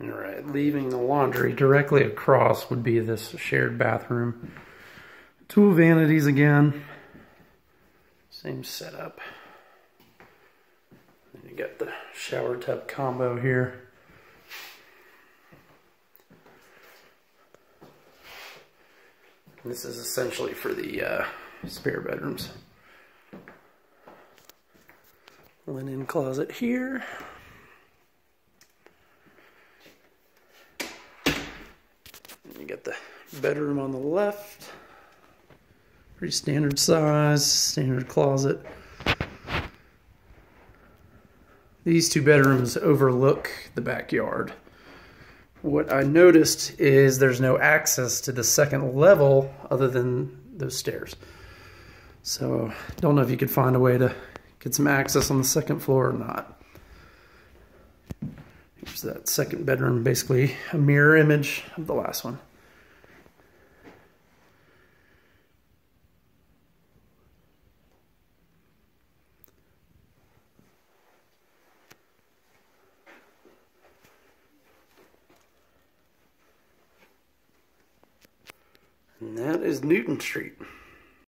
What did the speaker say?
All right, leaving the laundry directly across would be this shared bathroom. Two vanities again. Same setup. And you got the shower tub combo here. This is essentially for the uh, spare bedrooms. Linen closet here. You got the bedroom on the left. Pretty standard size, standard closet. These two bedrooms overlook the backyard. What I noticed is there's no access to the second level other than those stairs. So don't know if you could find a way to get some access on the second floor or not. That second bedroom, basically a mirror image of the last one. And that is Newton Street.